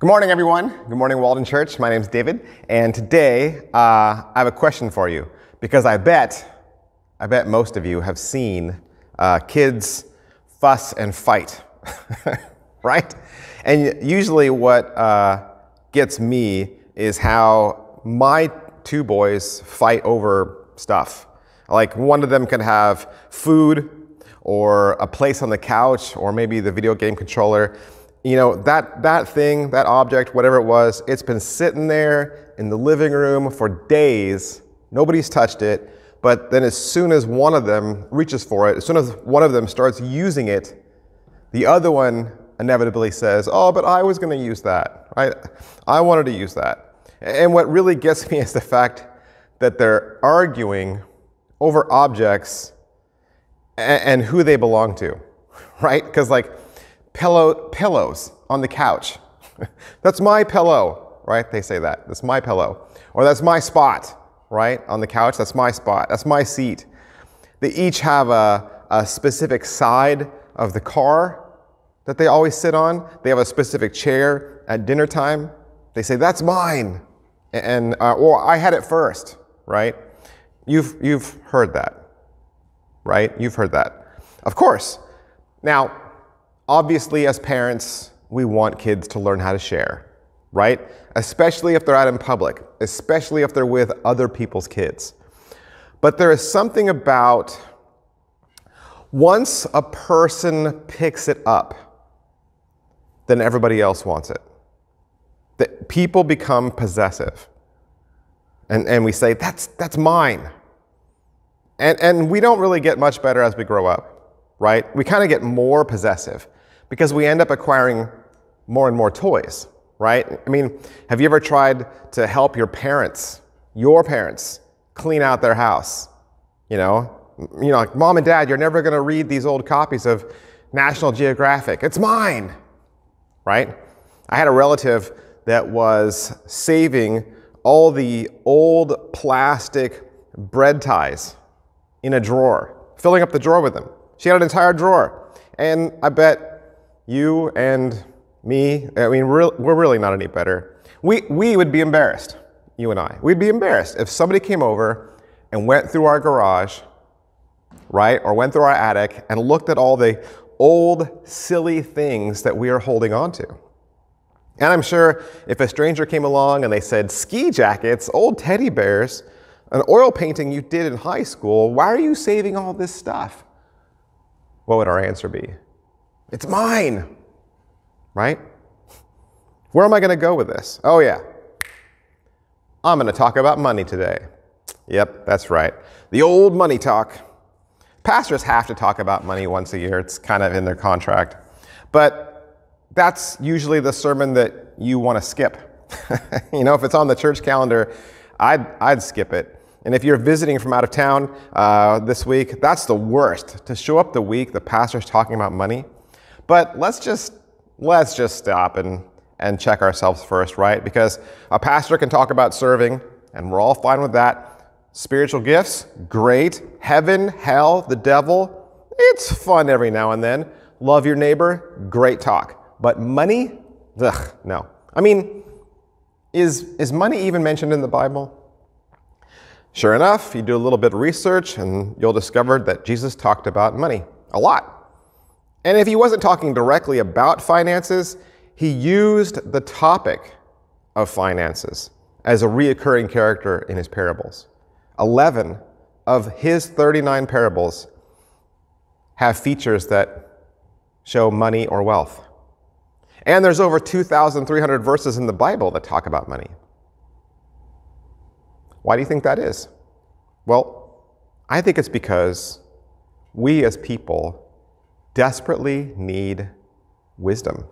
Good morning, everyone. Good morning, Walden Church. My name is David, and today uh, I have a question for you because I bet, I bet most of you have seen uh, kids fuss and fight, right? And usually, what uh, gets me is how my two boys fight over stuff. Like one of them can have food or a place on the couch or maybe the video game controller you know, that, that thing, that object, whatever it was, it's been sitting there in the living room for days. Nobody's touched it. But then as soon as one of them reaches for it, as soon as one of them starts using it, the other one inevitably says, oh, but I was going to use that. I, I wanted to use that. And what really gets me is the fact that they're arguing over objects and, and who they belong to, right? Because like pillow, pillows on the couch. that's my pillow, right? They say that. That's my pillow. Or that's my spot, right? On the couch, that's my spot. That's my seat. They each have a, a specific side of the car that they always sit on. They have a specific chair at dinner time. They say, that's mine. And, uh, or I had it first, right? You've, you've heard that, right? You've heard that. Of course. Now, Obviously, as parents, we want kids to learn how to share, right? Especially if they're out in public, especially if they're with other people's kids. But there is something about once a person picks it up, then everybody else wants it. That people become possessive. And, and we say, that's, that's mine. And, and we don't really get much better as we grow up, right? We kind of get more possessive because we end up acquiring more and more toys, right? I mean, have you ever tried to help your parents, your parents, clean out their house? You know, you know, like mom and dad, you're never going to read these old copies of National Geographic. It's mine, right? I had a relative that was saving all the old plastic bread ties in a drawer, filling up the drawer with them. She had an entire drawer. And I bet you and me, I mean, we're, we're really not any better. We, we would be embarrassed, you and I. We'd be embarrassed if somebody came over and went through our garage, right, or went through our attic and looked at all the old, silly things that we are holding on to. And I'm sure if a stranger came along and they said, ski jackets, old teddy bears, an oil painting you did in high school, why are you saving all this stuff? What would our answer be? It's mine, right? Where am I going to go with this? Oh, yeah. I'm going to talk about money today. Yep, that's right. The old money talk. Pastors have to talk about money once a year, it's kind of in their contract. But that's usually the sermon that you want to skip. you know, if it's on the church calendar, I'd, I'd skip it. And if you're visiting from out of town uh, this week, that's the worst. To show up the week the pastor's talking about money, but let's just let's just stop and and check ourselves first, right? Because a pastor can talk about serving, and we're all fine with that. Spiritual gifts, great. Heaven, hell, the devil, it's fun every now and then. Love your neighbor, great talk. But money, ugh, no. I mean, is, is money even mentioned in the Bible? Sure enough, you do a little bit of research and you'll discover that Jesus talked about money a lot. And if he wasn't talking directly about finances, he used the topic of finances as a reoccurring character in his parables. 11 of his 39 parables have features that show money or wealth. And there's over 2,300 verses in the Bible that talk about money. Why do you think that is? Well, I think it's because we as people desperately need wisdom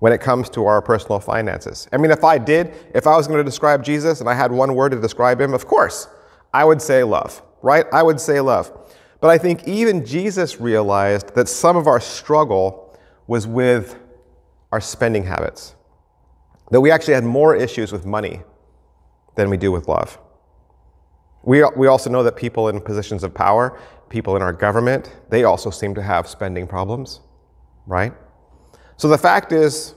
when it comes to our personal finances. I mean, if I did, if I was going to describe Jesus and I had one word to describe him, of course, I would say love, right? I would say love. But I think even Jesus realized that some of our struggle was with our spending habits, that we actually had more issues with money than we do with love. We, we also know that people in positions of power people in our government, they also seem to have spending problems, right? So the fact is,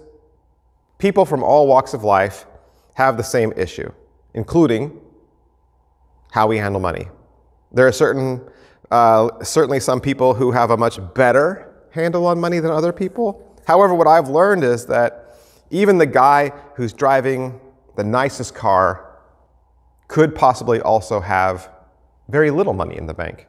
people from all walks of life have the same issue, including how we handle money. There are certain, uh, certainly some people who have a much better handle on money than other people. However, what I've learned is that even the guy who's driving the nicest car could possibly also have very little money in the bank.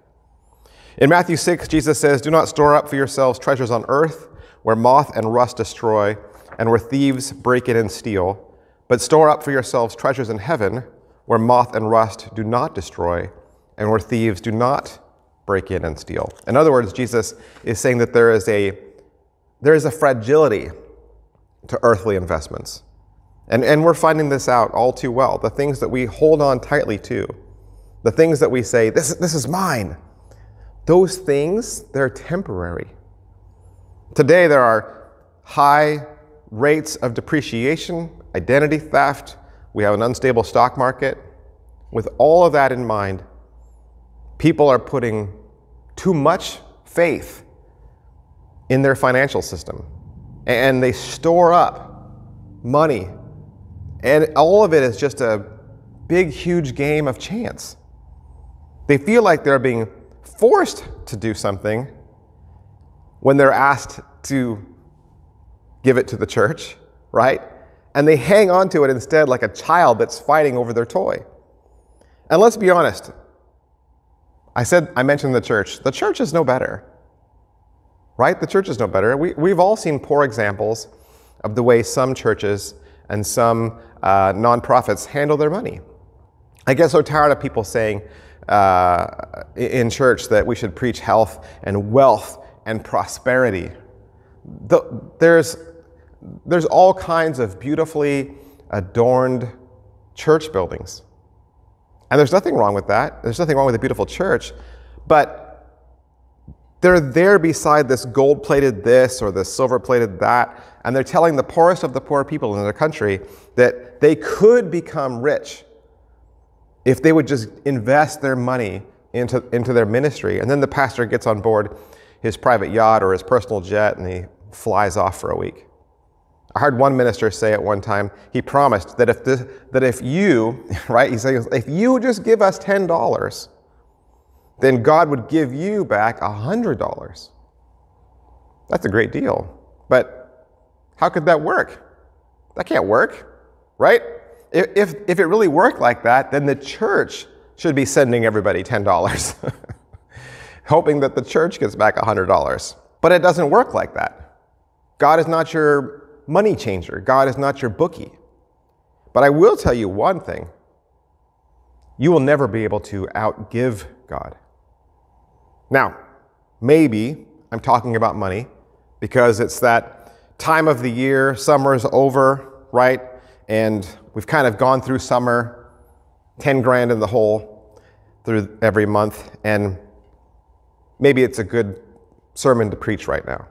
In Matthew 6, Jesus says, Do not store up for yourselves treasures on earth where moth and rust destroy and where thieves break in and steal, but store up for yourselves treasures in heaven where moth and rust do not destroy and where thieves do not break in and steal. In other words, Jesus is saying that there is a, there is a fragility to earthly investments. And, and we're finding this out all too well. The things that we hold on tightly to, the things that we say, this, this is mine, those things, they're temporary. Today, there are high rates of depreciation, identity theft, we have an unstable stock market. With all of that in mind, people are putting too much faith in their financial system and they store up money. And all of it is just a big, huge game of chance. They feel like they're being forced to do something when they're asked to give it to the church, right? And they hang on to it instead like a child that's fighting over their toy. And let's be honest. I said, I mentioned the church. The church is no better, right? The church is no better. We, we've all seen poor examples of the way some churches and some uh, nonprofits handle their money. I get so tired of people saying, uh, in church that we should preach health and wealth and prosperity. The, there's, there's all kinds of beautifully adorned church buildings. And there's nothing wrong with that. There's nothing wrong with a beautiful church. But they're there beside this gold plated this or this silver plated that. And they're telling the poorest of the poor people in their country that they could become rich if they would just invest their money into, into their ministry. And then the pastor gets on board his private yacht or his personal jet and he flies off for a week. I heard one minister say at one time, he promised that if, this, that if you, right, he says, if you just give us $10, then God would give you back $100. That's a great deal. But how could that work? That can't work, right? If, if it really worked like that, then the church should be sending everybody $10, hoping that the church gets back $100. But it doesn't work like that. God is not your money changer, God is not your bookie. But I will tell you one thing you will never be able to outgive God. Now, maybe I'm talking about money because it's that time of the year, summer's over, right? And we've kind of gone through summer, 10 grand in the hole through every month, and maybe it's a good sermon to preach right now.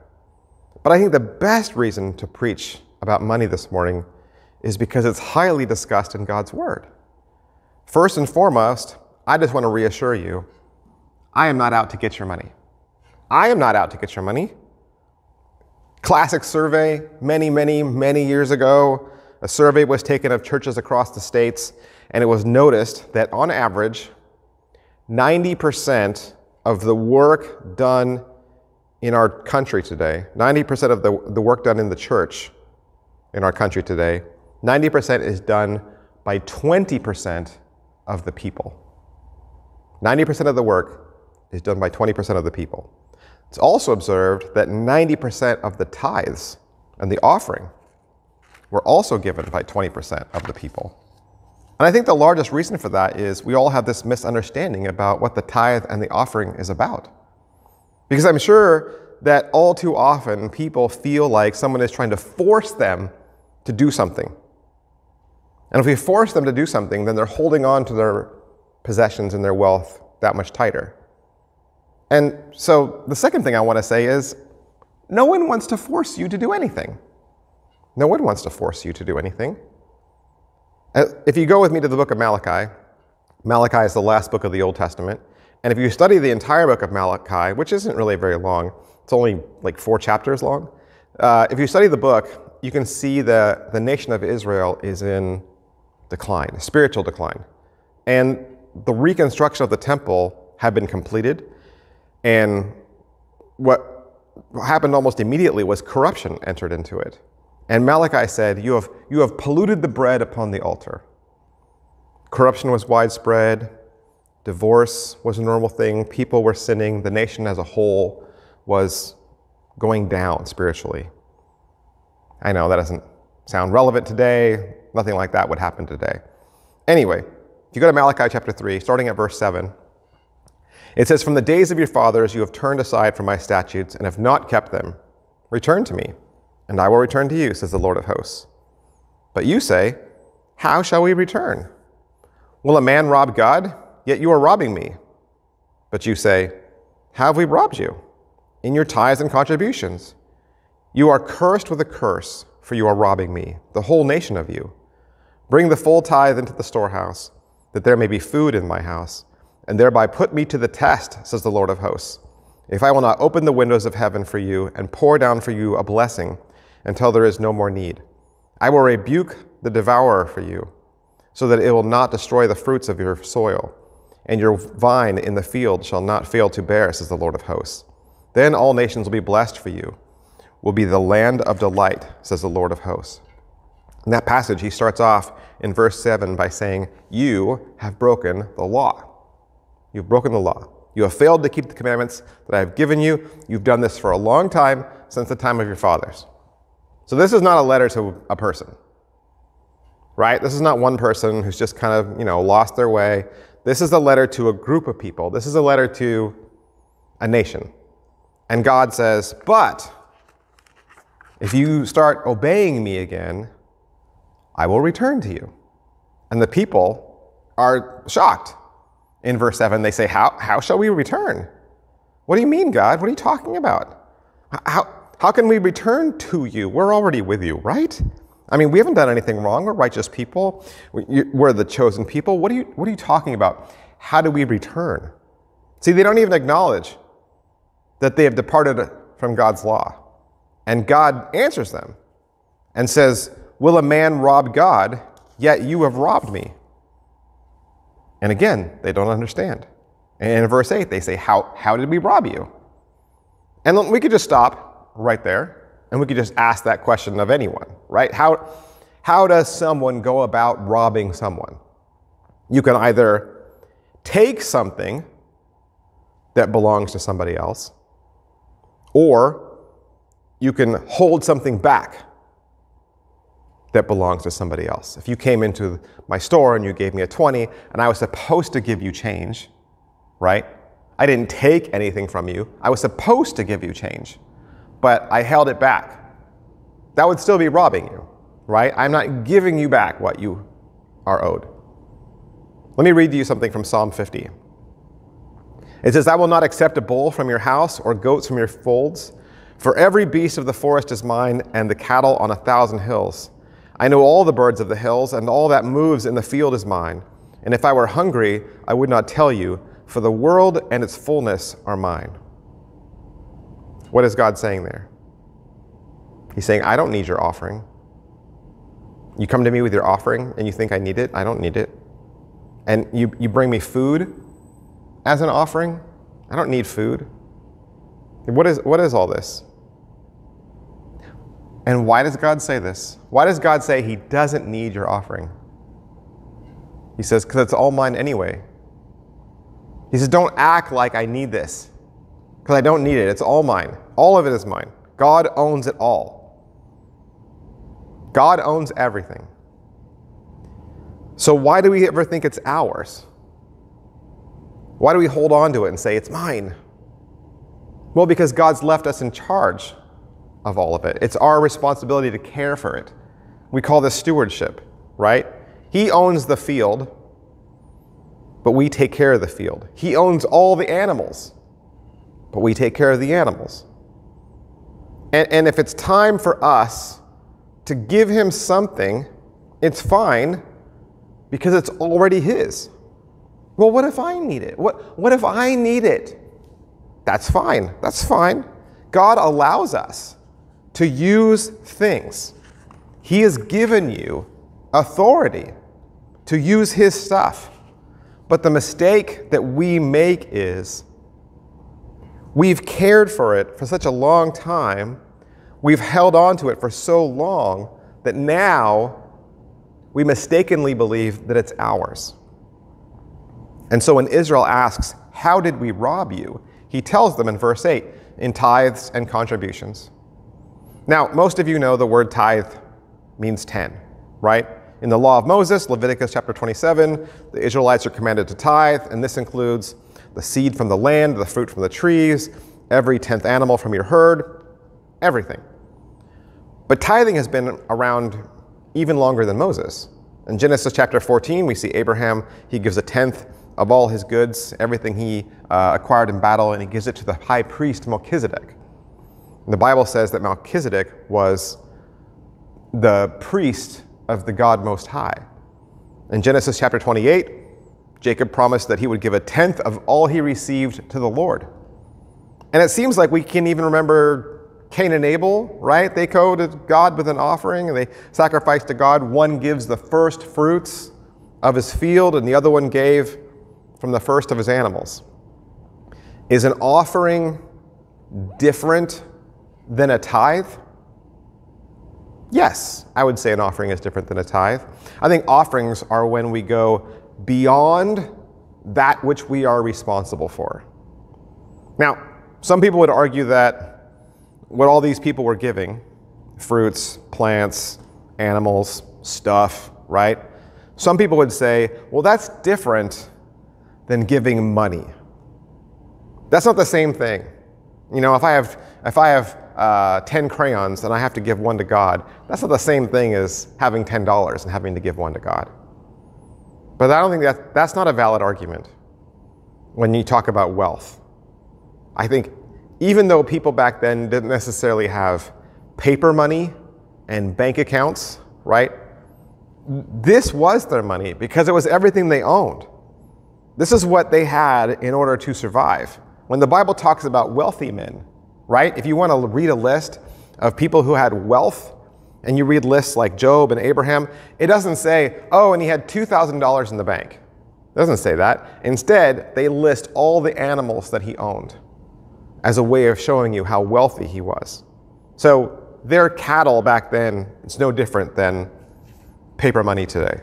But I think the best reason to preach about money this morning is because it's highly discussed in God's Word. First and foremost, I just want to reassure you I am not out to get your money. I am not out to get your money. Classic survey many, many, many years ago a survey was taken of churches across the states, and it was noticed that on average, 90% of the work done in our country today, 90% of the, the work done in the church in our country today, 90% is done by 20% of the people. 90% of the work is done by 20% of the people. It's also observed that 90% of the tithes and the offering were also given by 20% of the people. And I think the largest reason for that is we all have this misunderstanding about what the tithe and the offering is about. Because I'm sure that all too often people feel like someone is trying to force them to do something. And if we force them to do something, then they're holding on to their possessions and their wealth that much tighter. And so the second thing I want to say is no one wants to force you to do anything. No one wants to force you to do anything. Uh, if you go with me to the book of Malachi, Malachi is the last book of the Old Testament. And if you study the entire book of Malachi, which isn't really very long, it's only like four chapters long. Uh, if you study the book, you can see that the nation of Israel is in decline, spiritual decline. And the reconstruction of the temple had been completed. And what happened almost immediately was corruption entered into it. And Malachi said, You have, you have polluted the bread upon the altar. Corruption was widespread, divorce was a normal thing, people were sinning, the nation as a whole was going down spiritually. I know that doesn't sound relevant today, nothing like that would happen today. Anyway, if you go to Malachi chapter 3, starting at verse 7, it says, From the days of your fathers you have turned aside from my statutes and have not kept them. Return to me, and I will return to you, says the Lord of hosts. But you say, How shall we return? Will a man rob God? Yet you are robbing me. But you say, How have we robbed you? In your tithes and contributions. You are cursed with a curse, for you are robbing me, the whole nation of you. Bring the full tithe into the storehouse, that there may be food in my house, and thereby put me to the test, says the Lord of hosts. If I will not open the windows of heaven for you and pour down for you a blessing until there is no more need, I will rebuke the devourer for you so that it will not destroy the fruits of your soil, and your vine in the field shall not fail to bear, says the Lord of hosts. Then all nations will be blessed for you, will be the land of delight, says the Lord of hosts. In that passage, he starts off in verse 7 by saying, You have broken the law. You've broken the law. You have failed to keep the commandments that I have given you. You've done this for a long time, since the time of your fathers. So, this is not a letter to a person right? This is not one person who's just kind of, you know, lost their way. This is a letter to a group of people. This is a letter to a nation. And God says, But if you start obeying me again, I will return to you. And the people are shocked. In verse 7, they say, How, how shall we return? What do you mean, God? What are you talking about? How, how can we return to you? We're already with you, right? I mean, we haven't done anything wrong. We're righteous people. We're the chosen people. What are you, what are you talking about? How do we return? See, they don't even acknowledge that they have departed from God's law. And God answers them and says, Will a man rob God? Yet you have robbed me. And again, they don't understand. And in verse 8, they say, How, how did we rob you? And we could just stop right there and we could just ask that question of anyone, right? How, how does someone go about robbing someone? You can either take something that belongs to somebody else, or you can hold something back that belongs to somebody else. If you came into my store and you gave me a 20 and I was supposed to give you change, right? I didn't take anything from you. I was supposed to give you change but I held it back. That would still be robbing you, right? I'm not giving you back what you are owed. Let me read to you something from Psalm 50. It says, I will not accept a bull from your house or goats from your folds, for every beast of the forest is mine, and the cattle on a thousand hills. I know all the birds of the hills, and all that moves in the field is mine. And if I were hungry, I would not tell you, for the world and its fullness are mine. What is God saying there? He's saying, I don't need your offering. You come to me with your offering and you think I need it. I don't need it. And you, you bring me food as an offering. I don't need food. What is, what is all this? And why does God say this? Why does God say He doesn't need your offering? He says, because it's all mine anyway. He says, don't act like I need this because I don't need it. It's all mine. All of it is mine. God owns it all. God owns everything. So why do we ever think it's ours? Why do we hold on to it and say it's mine? Well, because God's left us in charge of all of it. It's our responsibility to care for it. We call this stewardship, right? He owns the field, but we take care of the field. He owns all the animals but we take care of the animals. And, and if it's time for us to give him something, it's fine because it's already his. Well, what if I need it? What, what if I need it? That's fine. That's fine. God allows us to use things He has given you authority to use His stuff. But the mistake that we make is we've cared for it for such a long time, we've held on to it for so long that now we mistakenly believe that it's ours. And so when Israel asks, How did we rob you? he tells them in verse 8, in tithes and contributions. Now, most of you know the word tithe means 10, right? In the law of Moses, Leviticus chapter 27, the Israelites are commanded to tithe, and this includes the seed from the land, the fruit from the trees, every tenth animal from your herd, everything. But tithing has been around even longer than Moses. In Genesis chapter 14, we see Abraham, he gives a tenth of all his goods, everything he uh, acquired in battle, and he gives it to the high priest Melchizedek. And the Bible says that Melchizedek was the priest of the God Most High. In Genesis chapter 28, Jacob promised that he would give a tenth of all he received to the Lord. And it seems like we can even remember Cain and Abel, right? They go to God with an offering and they sacrifice to God. One gives the first fruits of his field, and the other one gave from the first of his animals. Is an offering different than a tithe? Yes, I would say an offering is different than a tithe. I think offerings are when we go beyond that which we are responsible for. Now, some people would argue that what all these people were giving fruits, plants, animals, stuff, right? Some people would say, well, that's different than giving money. That's not the same thing. You know, if I have, if I have uh, 10 crayons and I have to give one to God, that's not the same thing as having $10 and having to give one to God. But I don't think that that's not a valid argument when you talk about wealth. I think even though people back then didn't necessarily have paper money and bank accounts, right? This was their money because it was everything they owned. This is what they had in order to survive. When the Bible talks about wealthy men, right? If you want to read a list of people who had wealth, and you read lists like Job and Abraham, it doesn't say, oh, and he had $2,000 in the bank. It doesn't say that. Instead, they list all the animals that he owned as a way of showing you how wealthy he was. So their cattle back then is no different than paper money today.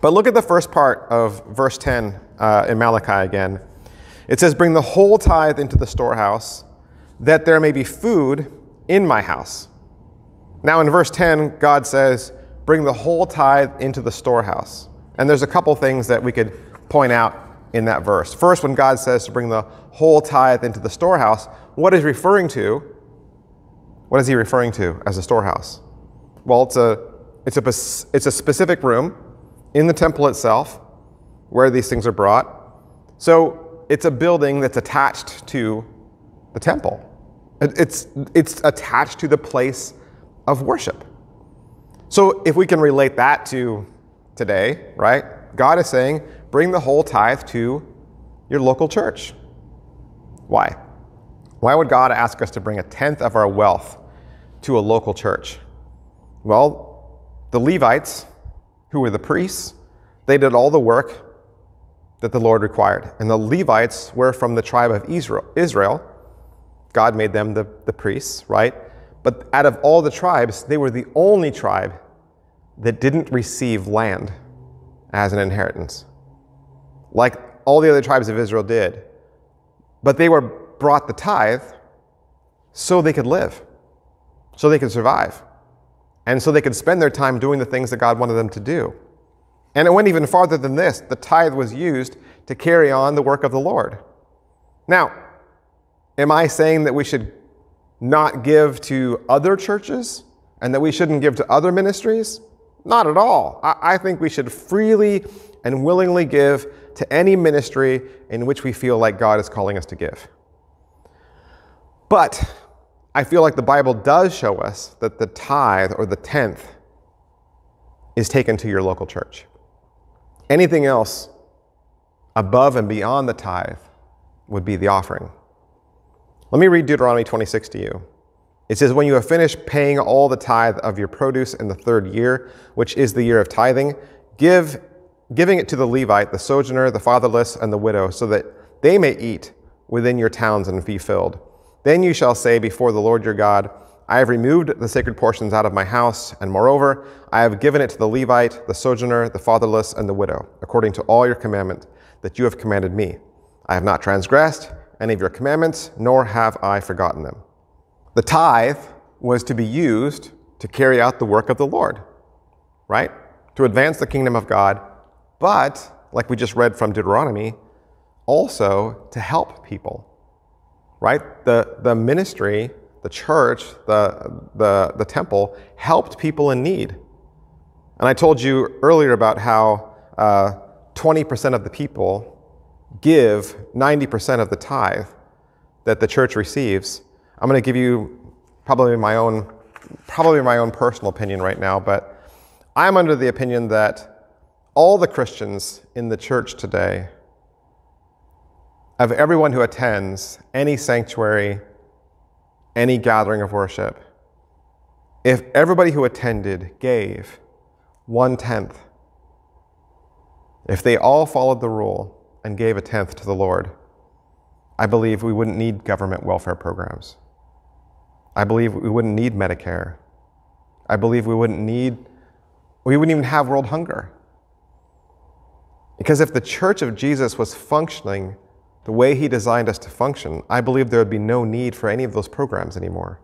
But look at the first part of verse 10 uh, in Malachi again. It says, Bring the whole tithe into the storehouse, that there may be food in my house. Now, in verse 10, God says, Bring the whole tithe into the storehouse. And there's a couple things that we could point out in that verse. First, when God says to bring the whole tithe into the storehouse, what is referring to? What is he referring to as a storehouse? Well, it's a, it's a, it's a specific room in the temple itself where these things are brought. So it's a building that's attached to the temple. It's, it's attached to the place of worship. So if we can relate that to today, right? God is saying, bring the whole tithe to your local church. Why? Why would God ask us to bring a tenth of our wealth to a local church? Well, the Levites, who were the priests, they did all the work that the Lord required. And the Levites were from the tribe of Israel. God made them the, the priests, right? But out of all the tribes, they were the only tribe that didn't receive land as an inheritance, like all the other tribes of Israel did. But they were brought the tithe so they could live, so they could survive, and so they could spend their time doing the things that God wanted them to do. And it went even farther than this. The tithe was used to carry on the work of the Lord. Now, am I saying that we should not give to other churches and that we shouldn't give to other ministries? Not at all. I, think we should freely and willingly give to any ministry in which we feel like God is calling us to give. But I feel like the Bible does show us that the tithe or the tenth is taken to your local church. Anything else above and beyond the tithe would be the offering. Let me read Deuteronomy 26 to you. It says, When you have finished paying all the tithe of your produce in the third year, which is the year of tithing, give, giving it to the Levite, the sojourner, the fatherless, and the widow, so that they may eat within your towns and be filled. Then you shall say before the Lord your God, I have removed the sacred portions out of my house, and moreover, I have given it to the Levite, the sojourner, the fatherless, and the widow, according to all your commandment that you have commanded me. I have not transgressed any of your commandments, nor have I forgotten them. The tithe was to be used to carry out the work of the Lord, right? To advance the kingdom of God, but, like we just read from Deuteronomy, also to help people, right? The, the ministry, the church, the, the, the temple helped people in need. And I told you earlier about how uh, 20% of the people give 90% of the tithe that the church receives. I'm going to give you probably my own probably my own personal opinion right now, but I'm under the opinion that all the Christians in the church today of everyone who attends any sanctuary, any gathering of worship, if everybody who attended gave one tenth, if they all followed the rule and gave a tenth to the Lord, I believe we wouldn't need government welfare programs. I believe we wouldn't need Medicare. I believe we wouldn't need, we wouldn't even have world hunger. Because if the church of Jesus was functioning the way he designed us to function, I believe there would be no need for any of those programs anymore.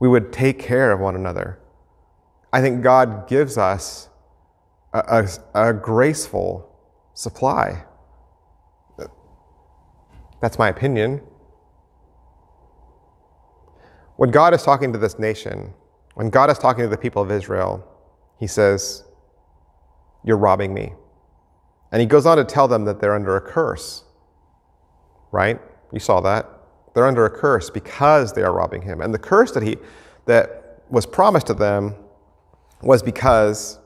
We would take care of one another. I think God gives us a, a, a graceful supply. That's my opinion. When God is talking to this nation, when God is talking to the people of Israel, he says, You're robbing me. And he goes on to tell them that they're under a curse. Right? You saw that. They're under a curse because they are robbing him. And the curse that he that was promised to them was because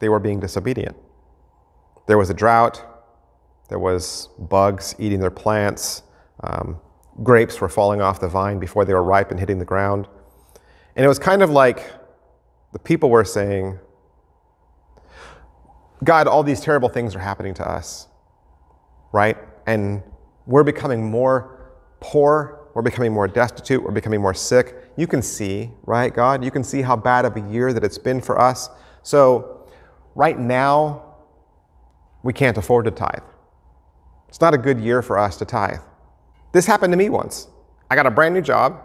they were being disobedient. There was a drought, there was bugs eating their plants. Um, grapes were falling off the vine before they were ripe and hitting the ground. And it was kind of like the people were saying, God, all these terrible things are happening to us, right? And we're becoming more poor, we're becoming more destitute, we're becoming more sick. You can see, right, God? You can see how bad of a year that it's been for us. So, right now, we can't afford to tithe. It's not a good year for us to tithe. This happened to me once. I got a brand new job,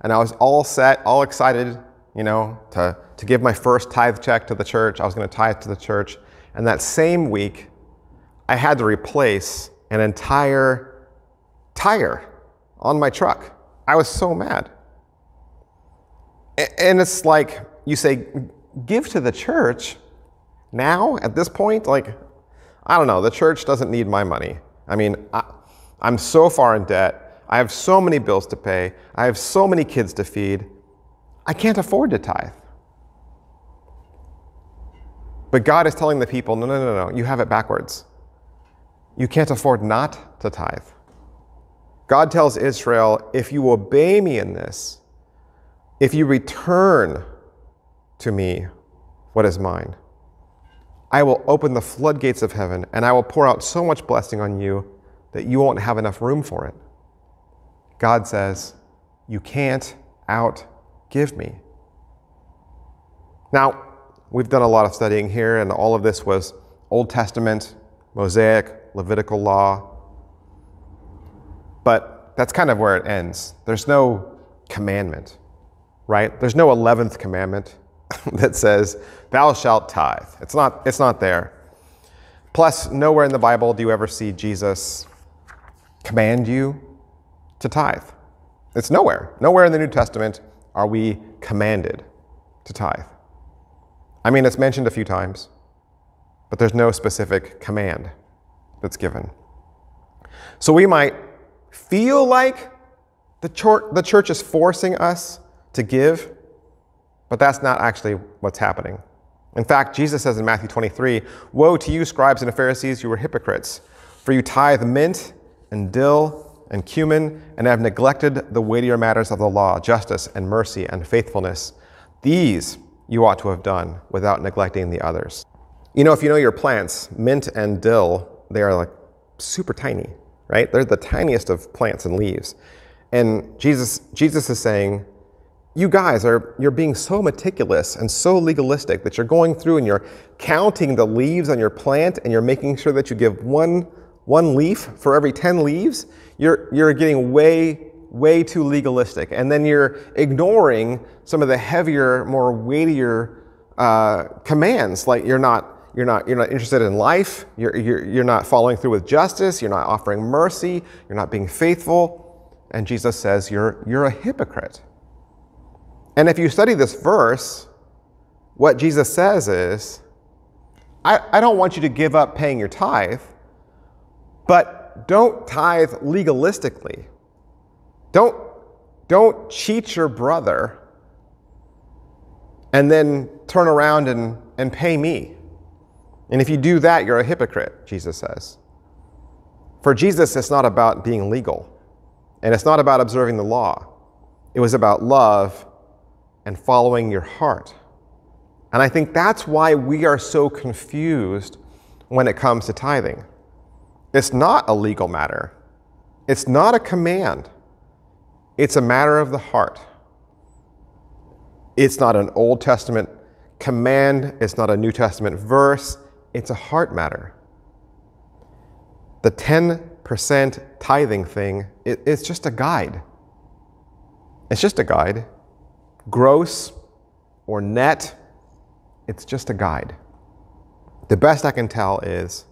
and I was all set, all excited, you know, to, to give my first tithe check to the church. I was going to tithe to the church. And that same week, I had to replace an entire tire on my truck. I was so mad. And it's like you say, give to the church now at this point? Like, I don't know, the church doesn't need my money. I mean, I, I'm so far in debt. I have so many bills to pay. I have so many kids to feed. I can't afford to tithe. But God is telling the people, no, no, no, no, you have it backwards. You can't afford not to tithe. God tells Israel, if you obey me in this, if you return to me what is mine, I will open the floodgates of heaven and I will pour out so much blessing on you that you won't have enough room for it. God says, You can't outgive me. Now, we've done a lot of studying here, and all of this was Old Testament, Mosaic, Levitical law. But that's kind of where it ends. There's no commandment, right? There's no 11th commandment that says, Thou shalt tithe. It's not, it's not there. Plus, nowhere in the Bible do you ever see Jesus command you to tithe. It's nowhere. Nowhere in the New Testament are we commanded to tithe. I mean, it's mentioned a few times, but there's no specific command that's given. So we might feel like the church, the church is forcing us to give, but that's not actually what's happening. In fact, Jesus says in Matthew 23 Woe to you, scribes and Pharisees, you are hypocrites, for you tithe mint and dill and cumin, and have neglected the weightier matters of the law, justice and mercy and faithfulness. These you ought to have done without neglecting the others. You know, if you know your plants, mint and dill, they are like super tiny, right? They're the tiniest of plants and leaves. And Jesus, Jesus is saying, you guys are you're being so meticulous and so legalistic that you're going through and you're counting the leaves on your plant and you're making sure that you give one one leaf for every 10 leaves you're you're getting way way too legalistic. And then you're ignoring some of the heavier more weightier uh, commands like you're not you're not you're not interested in life you're, you're you're not following through with justice you're not offering mercy you're not being faithful. And jesus says you're you're a hypocrite and if you study this verse, what Jesus says is, I, I don't want you to give up paying your tithe, but don't tithe legalistically. Don't, don't cheat your brother and then turn around and, and pay me. And if you do that, you're a hypocrite, Jesus says. For Jesus, it's not about being legal, and it's not about observing the law. It was about love and following your heart. And I think that's why we are so confused when it comes to tithing. It's not a legal matter, it's not a command, it's a matter of the heart. It's not an Old Testament command, it's not a New Testament verse, it's a heart matter. The 10% tithing thing, it, it's just a guide. It's just a guide gross or net, it's just a guide. The best I can tell is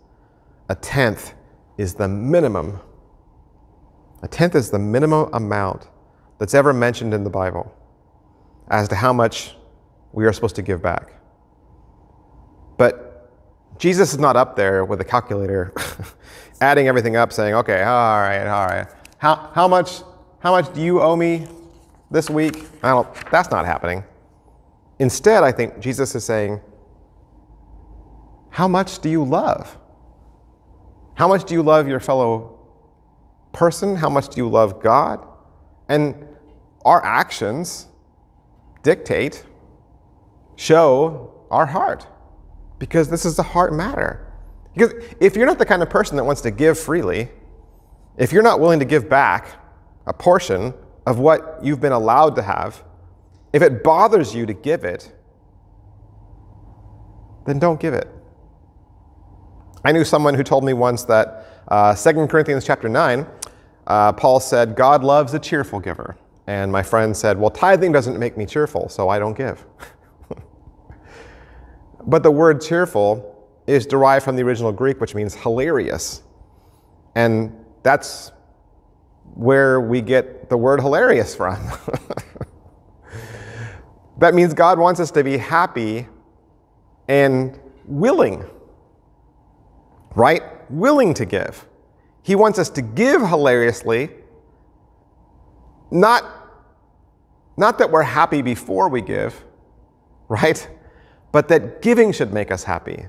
a tenth is the minimum. A tenth is the minimum amount that's ever mentioned in the Bible as to how much we are supposed to give back. But Jesus is not up there with a calculator adding everything up saying, okay, all right, all right. How, how, much, how much do you owe me? This week. I don't, that's not happening. Instead, I think Jesus is saying, How much do you love? How much do you love your fellow person? How much do you love God? And our actions dictate, show our heart, because this is a heart matter. Because if you're not the kind of person that wants to give freely, if you're not willing to give back a portion of what you've been allowed to have, if it bothers you to give it, then don't give it. I knew someone who told me once that uh, 2 Corinthians chapter 9, uh, Paul said, God loves a cheerful giver. And my friend said, Well, tithing doesn't make me cheerful, so I don't give. but the word cheerful is derived from the original Greek, which means hilarious. And that's where we get the word hilarious from. that means God wants us to be happy and willing, right? Willing to give. He wants us to give hilariously, not, not that we're happy before we give, right? But that giving should make us happy.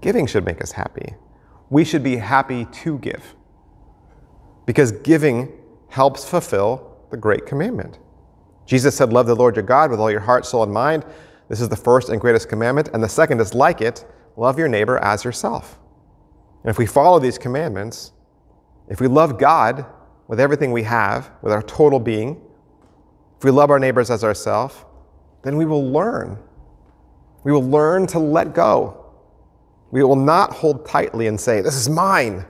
Giving should make us happy. We should be happy to give because giving helps fulfill the great commandment. Jesus said, Love the Lord your God with all your heart, soul, and mind. This is the first and greatest commandment. And the second is like it love your neighbor as yourself. And if we follow these commandments, if we love God with everything we have, with our total being, if we love our neighbors as ourselves, then we will learn. We will learn to let go. We will not hold tightly and say, This is mine.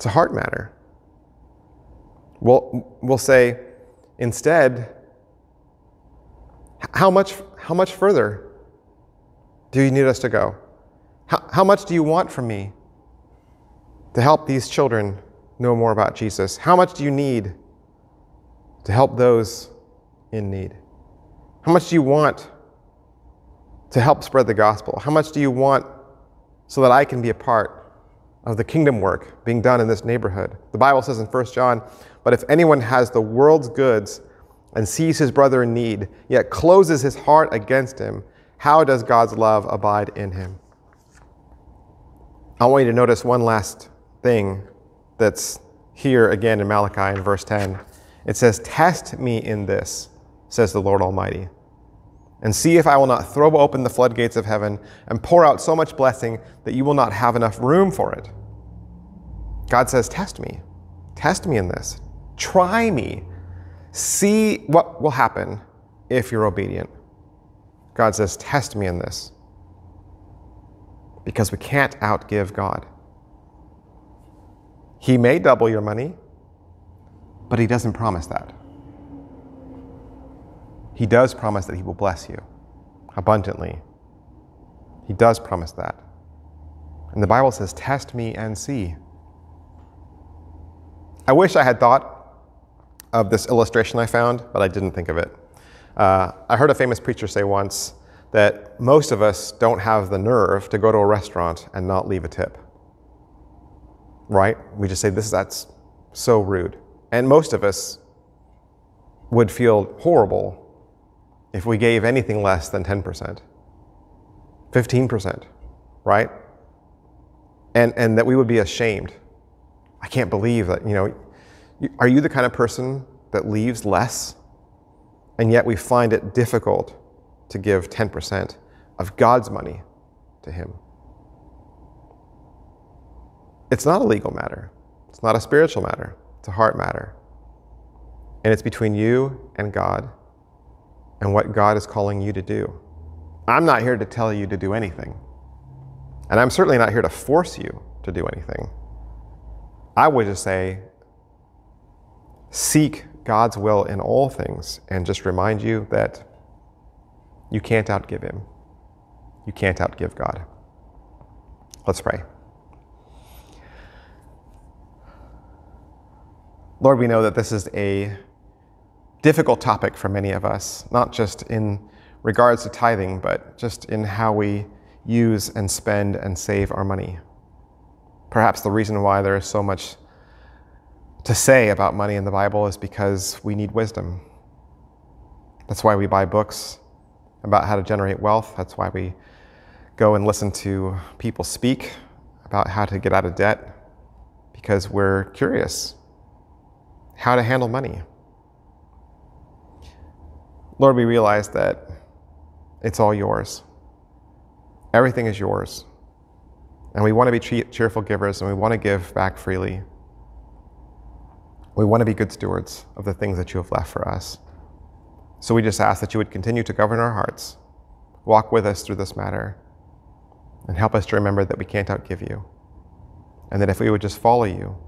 It's a heart matter. We'll, we'll say, instead, how much, how much further do you need us to go? How, how much do you want from me to help these children know more about Jesus? How much do you need to help those in need? How much do you want to help spread the gospel? How much do you want so that I can be a part of the kingdom work being done in this neighborhood. The Bible says in 1 John, But if anyone has the world's goods and sees his brother in need, yet closes his heart against him, how does God's love abide in him? I want you to notice one last thing that's here again in Malachi in verse 10. It says, Test me in this, says the Lord Almighty, and see if I will not throw open the floodgates of heaven and pour out so much blessing that you will not have enough room for it. God says, Test me. Test me in this. Try me. See what will happen if you're obedient. God says, Test me in this. Because we can't outgive God. He may double your money, but He doesn't promise that. He does promise that He will bless you abundantly. He does promise that. And the Bible says, Test me and see. I wish I had thought of this illustration I found, but I didn't think of it. Uh, I heard a famous preacher say once that most of us don't have the nerve to go to a restaurant and not leave a tip right? We just say, this, that's so rude. And most of us would feel horrible if we gave anything less than 10%, 15%, right? And, and that we would be ashamed. I can't believe that, you know, are you the kind of person that leaves less? And yet we find it difficult to give 10% of God's money to Him. It's not a legal matter. It's not a spiritual matter. It's a heart matter. And it's between you and God and what God is calling you to do. I'm not here to tell you to do anything. And I'm certainly not here to force you to do anything. I would just say, seek God's will in all things and just remind you that you can't outgive Him. You can't outgive God. Let's pray. Lord, we know that this is a difficult topic for many of us, not just in regards to tithing, but just in how we use and spend and save our money. Perhaps the reason why there is so much to say about money in the Bible is because we need wisdom. That's why we buy books about how to generate wealth. That's why we go and listen to people speak about how to get out of debt, because we're curious how to handle money. Lord, we realize that it's all yours. Everything is yours. And we want to be cheerful givers and we want to give back freely. We want to be good stewards of the things that you have left for us. So we just ask that you would continue to govern our hearts, walk with us through this matter, and help us to remember that we can't outgive you. And that if we would just follow you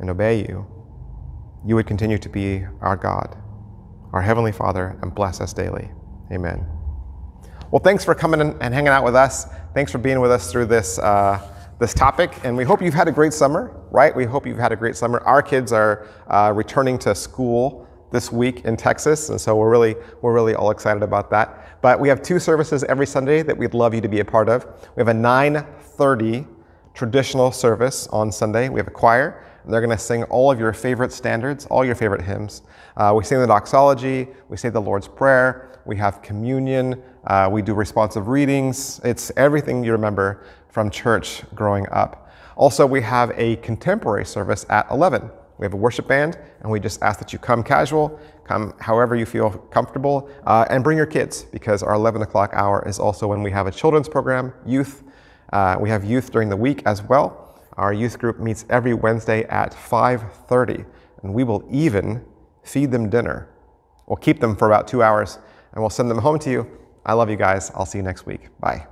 and obey you, you would continue to be our God, our Heavenly Father, and bless us daily. Amen. Well, thanks for coming and hanging out with us. Thanks for being with us through this, uh, this topic. And we hope you've had a great summer, right? We hope you've had a great summer. Our kids are uh, returning to school this week in Texas, and so we're really, we're really all excited about that. But we have two services every Sunday that we'd love you to be a part of. We have a 9:30 traditional service on Sunday. We have a choir. They're going to sing all of your favorite standards, all your favorite hymns. Uh, we sing the doxology, we say the Lord's Prayer, we have communion, uh, we do responsive readings. It's everything you remember from church growing up. Also, we have a contemporary service at 11. We have a worship band, and we just ask that you come casual, come however you feel comfortable, uh, and bring your kids because our 11 o'clock hour is also when we have a children's program, youth. Uh, we have youth during the week as well. Our youth group meets every Wednesday at 5:30, and we will even feed them dinner. We'll keep them for about 2 hours and we'll send them home to you. I love you guys. I'll see you next week. Bye.